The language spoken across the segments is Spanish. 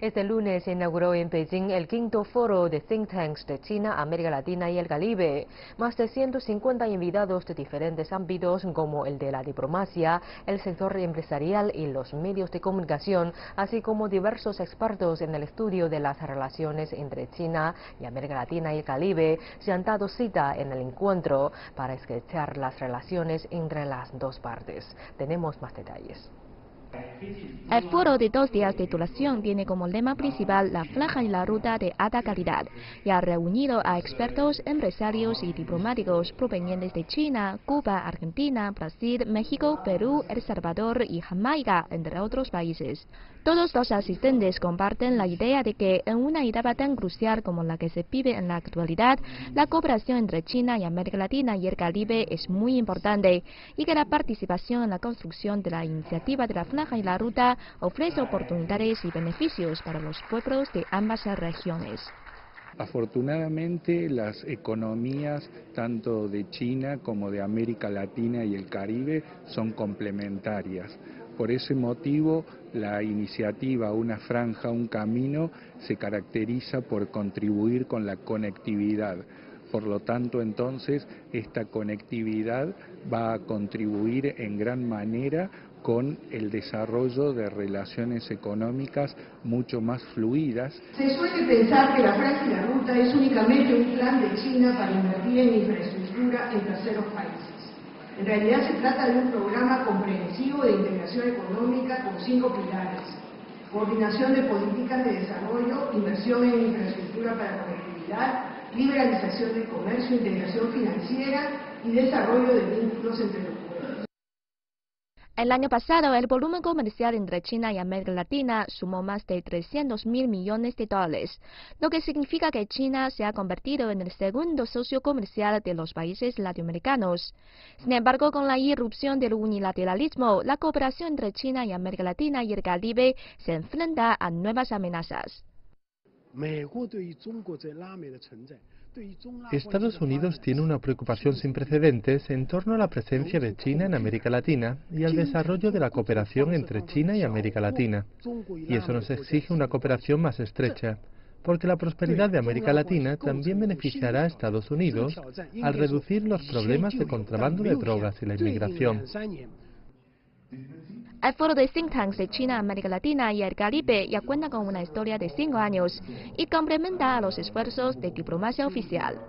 Este lunes se inauguró en Beijing el quinto foro de think tanks de China, América Latina y el Caribe. Más de 150 invitados de diferentes ámbitos como el de la diplomacia, el sector empresarial y los medios de comunicación, así como diversos expertos en el estudio de las relaciones entre China y América Latina y el Caribe, se han dado cita en el encuentro para estrechar las relaciones entre las dos partes. Tenemos más detalles. El foro de dos días de duración tiene como lema principal la franja y la ruta de alta calidad y ha reunido a expertos, empresarios y diplomáticos provenientes de China, Cuba, Argentina, Brasil, México, Perú, El Salvador y Jamaica, entre otros países. Todos los asistentes comparten la idea de que en una etapa tan crucial como la que se vive en la actualidad, la cooperación entre China y América Latina y el Caribe es muy importante y que la participación en la construcción de la iniciativa de la franja y la ruta ofrece oportunidades y beneficios para los pueblos de ambas regiones. Afortunadamente las economías tanto de China como de América Latina y el Caribe son complementarias. Por ese motivo, la iniciativa Una franja, un camino se caracteriza por contribuir con la conectividad. Por lo tanto, entonces, esta conectividad va a contribuir en gran manera con el desarrollo de relaciones económicas mucho más fluidas. Se suele pensar que la la ruta es únicamente un plan de China para invertir en infraestructura en terceros países. En realidad se trata de un programa comprensivo de integración económica con cinco pilares. Coordinación de políticas de desarrollo, inversión en infraestructura para conectividad, liberalización del comercio, integración financiera y desarrollo de vínculos entre los el año pasado, el volumen comercial entre China y América Latina sumó más de 300 mil millones de dólares, lo que significa que China se ha convertido en el segundo socio comercial de los países latinoamericanos. Sin embargo, con la irrupción del unilateralismo, la cooperación entre China y América Latina y el Caribe se enfrenta a nuevas amenazas. Estados Unidos tiene una preocupación sin precedentes en torno a la presencia de China en América Latina y al desarrollo de la cooperación entre China y América Latina. Y eso nos exige una cooperación más estrecha, porque la prosperidad de América Latina también beneficiará a Estados Unidos al reducir los problemas de contrabando de drogas y la inmigración. El foro de think tanks de China, América Latina y el Caribe ya cuenta con una historia de cinco años y complementa los esfuerzos de diplomacia oficial.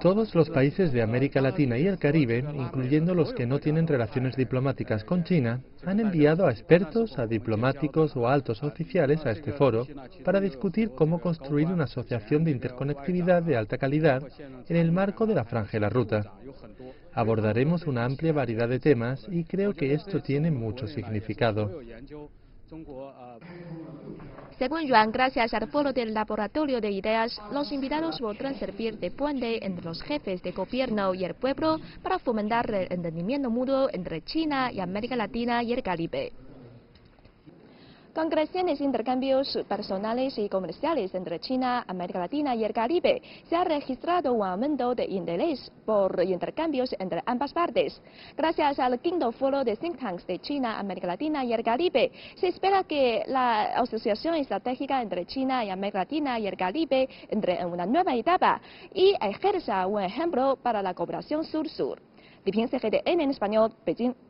Todos los países de América Latina y el Caribe, incluyendo los que no tienen relaciones diplomáticas con China, han enviado a expertos, a diplomáticos o a altos oficiales a este foro para discutir cómo construir una asociación de interconectividad de alta calidad en el marco de la Franja y la Ruta. Abordaremos una amplia variedad de temas y creo que esto tiene mucho significado. Según Yuan, gracias al foro del laboratorio de ideas, los invitados podrán servir de puente entre los jefes de gobierno y el pueblo para fomentar el entendimiento mutuo entre China y América Latina y el Caribe. Con crecientes intercambios personales y comerciales entre China, América Latina y el Caribe, se ha registrado un aumento de interés por intercambios entre ambas partes. Gracias al quinto foro de think tanks de China, América Latina y el Caribe, se espera que la asociación estratégica entre China y América Latina y el Caribe entre en una nueva etapa y ejerza un ejemplo para la cooperación sur-sur. CGTN en español, Beijing.